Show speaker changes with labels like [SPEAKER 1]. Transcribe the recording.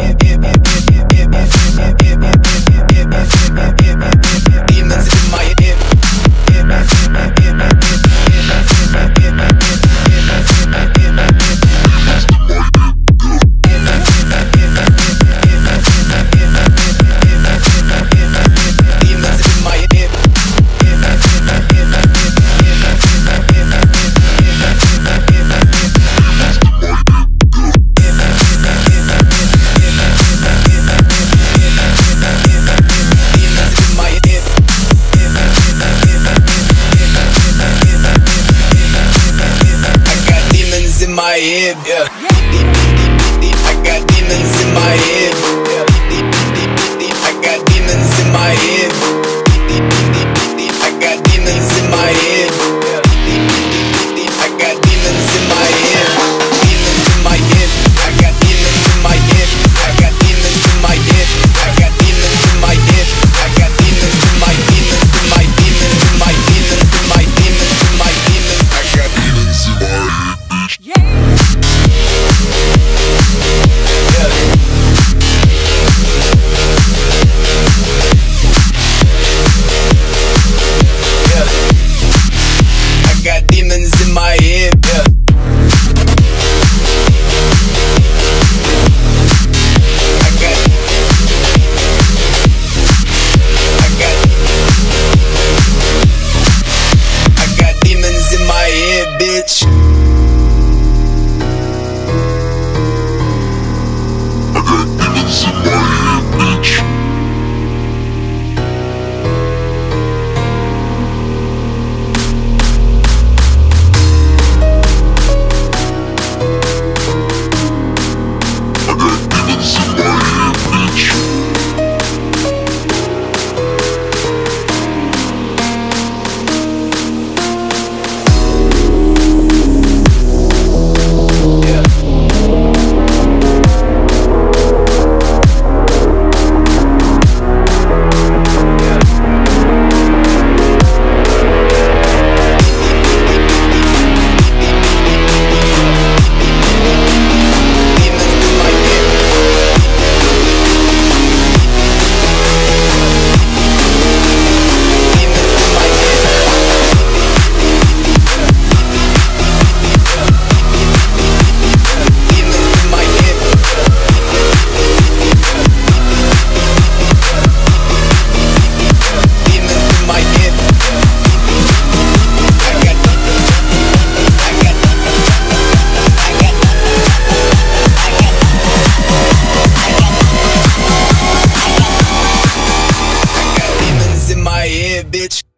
[SPEAKER 1] Demons my head, yeah. I got demons in my head. bitch.